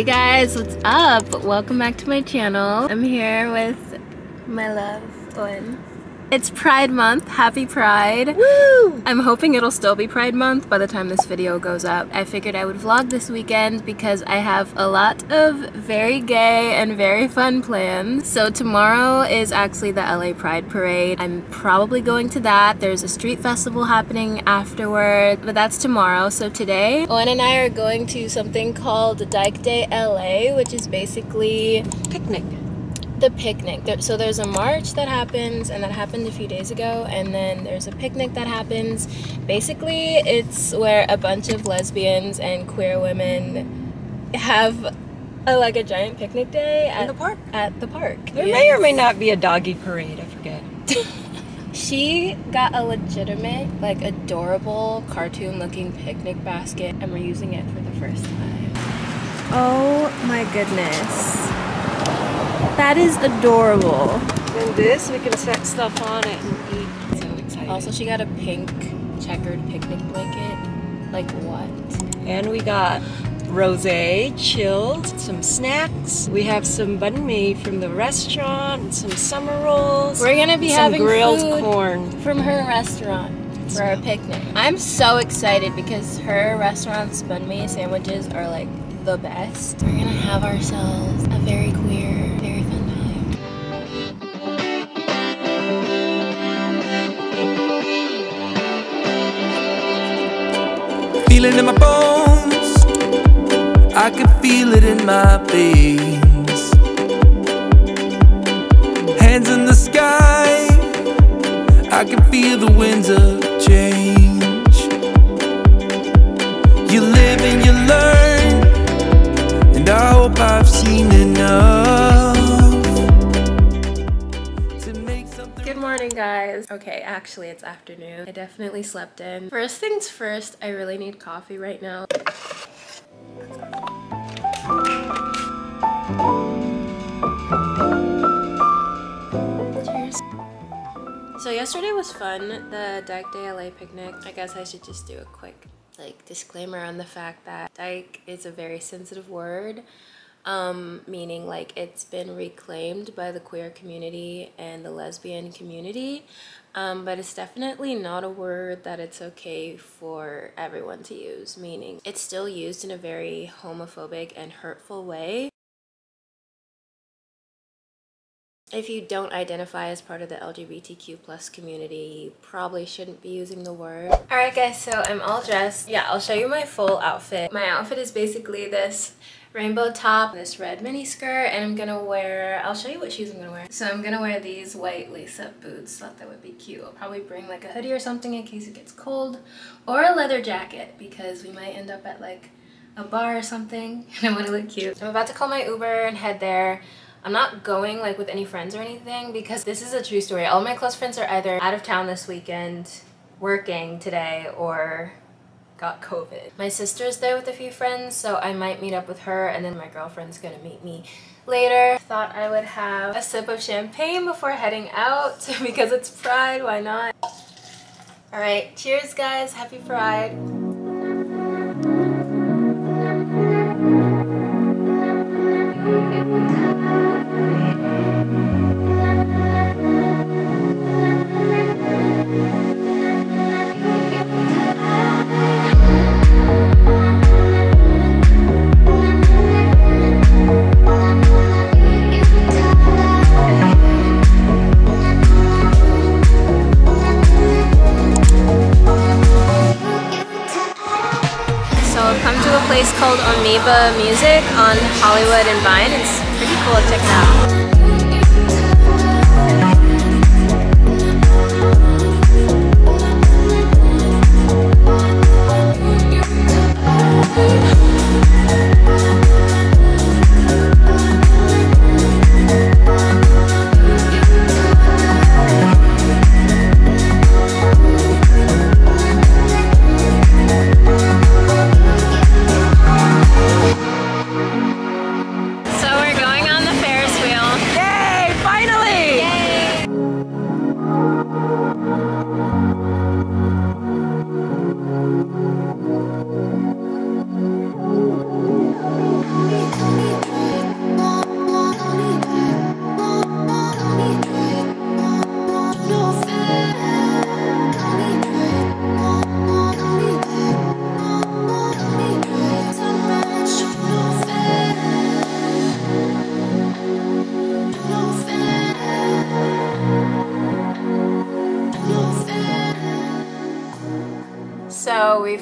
Hey guys, what's up? Welcome back to my channel. I'm here with my love, Owen. It's Pride Month. Happy Pride. Woo! I'm hoping it'll still be Pride Month by the time this video goes up. I figured I would vlog this weekend because I have a lot of very gay and very fun plans. So tomorrow is actually the LA Pride Parade. I'm probably going to that. There's a street festival happening afterward, but that's tomorrow. So today, Owen and I are going to something called Dyke Day LA, which is basically Picnic. The picnic. There, so there's a march that happens, and that happened a few days ago, and then there's a picnic that happens. Basically, it's where a bunch of lesbians and queer women have a, like a giant picnic day at In the park. At the park. There may or may not be a doggy parade, I forget. She got a legitimate, like adorable cartoon-looking picnic basket, and we're using it for the first time. Oh my goodness. That is adorable. And this, we can set stuff on it and eat. So exciting. Also, she got a pink checkered picnic blanket. Like what? and we got rosé, chilled, some snacks. We have some banh mi from the restaurant, some summer rolls. We're gonna be some having grilled food corn. from her restaurant for our picnic. I'm so excited because her restaurant's banh mi sandwiches are like the best. We're gonna have ourselves Feel it in my bones. I can feel it in my veins. Hands in the sky. I can feel the winds of change. Okay, actually, it's afternoon. I definitely slept in. First things first, I really need coffee right now. So yesterday was fun, the Dyke Day LA picnic. I guess I should just do a quick like disclaimer on the fact that dyke is a very sensitive word um, meaning like it's been reclaimed by the queer community and the lesbian community. Um, but it's definitely not a word that it's okay for everyone to use, meaning it's still used in a very homophobic and hurtful way. If you don't identify as part of the LGBTQ plus community, you probably shouldn't be using the word. Alright guys, so I'm all dressed. Yeah, I'll show you my full outfit. My outfit is basically this rainbow top, this red mini skirt, and I'm gonna wear, I'll show you what shoes I'm gonna wear. So I'm gonna wear these white lace-up boots, thought that would be cute. I'll probably bring like a hoodie or something in case it gets cold, or a leather jacket because we might end up at like a bar or something and I wanna look cute. I'm about to call my Uber and head there. I'm not going like with any friends or anything because this is a true story. All my close friends are either out of town this weekend, working today, or got COVID. My sister's there with a few friends, so I might meet up with her and then my girlfriend's gonna meet me later. Thought I would have a sip of champagne before heading out because it's Pride, why not? Alright, cheers guys, happy Pride. Place called Amoeba Music on Hollywood and Vine. It's pretty cool, check it out.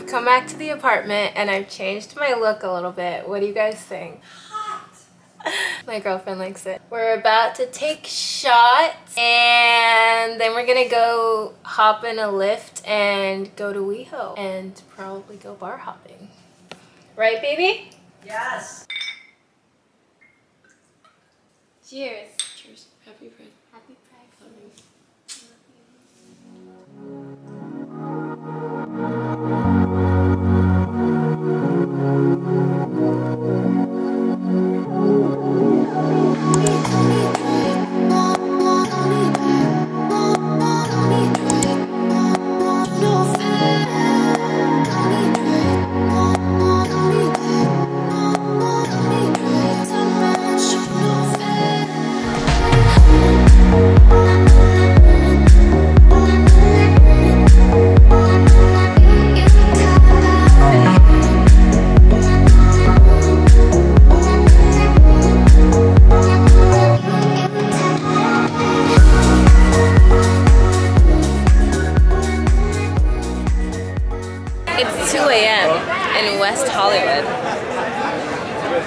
Come back to the apartment and I've changed my look a little bit. What do you guys think? Hot. my girlfriend likes it. We're about to take shots and then we're gonna go hop in a Lyft and go to WeHo and probably go bar hopping. Right, baby? Yes. Cheers. Cheers. Happy Pride. 2 a.m. in West Hollywood.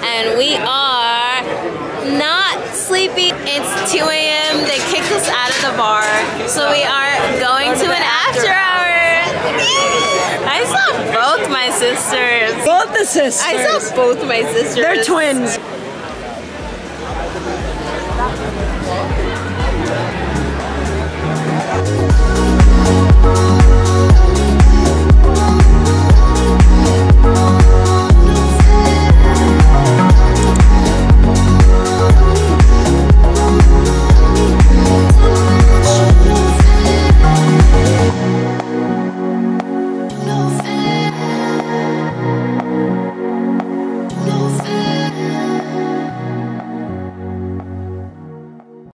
And we are not sleepy. It's 2 a.m. They kicked us out of the bar. So we are going to an after hour. I saw both my sisters. Both the sisters. I saw both my sisters. They're twins.